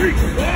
Greek.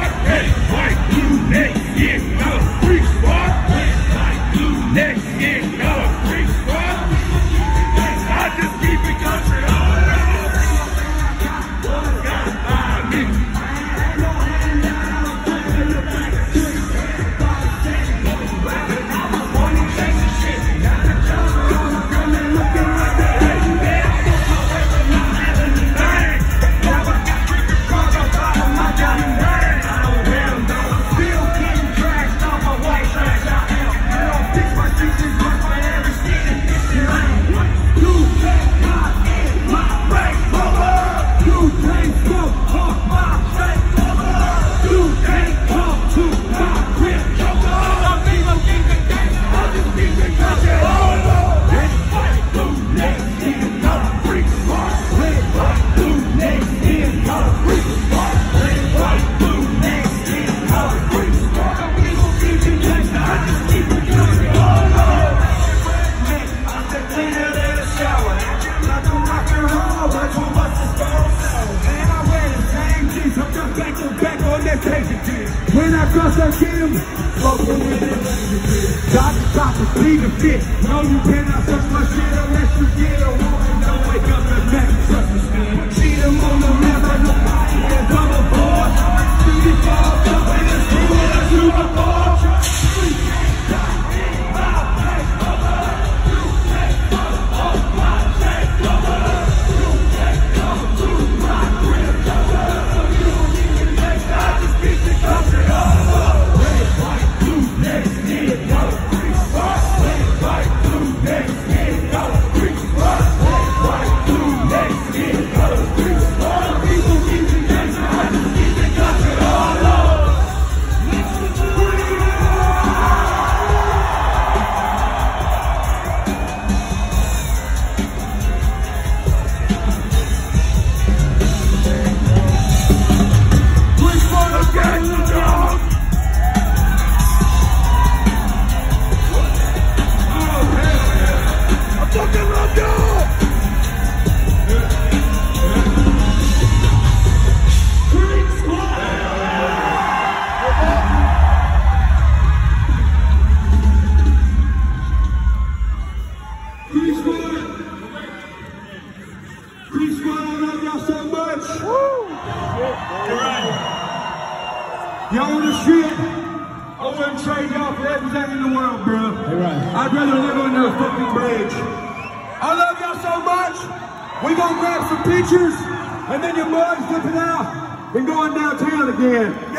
Trust that kingdom. Smoking with it. God the top is please the fit. No, you cannot touch my shit unless you get a woman. Don't wake up and back. See them on the Y'all want to shit? I wouldn't trade y'all for everything in the world, bro. I'd rather live under a fucking bridge. I love y'all so much. We gonna grab some pictures, and then your boys flipping out and going downtown again.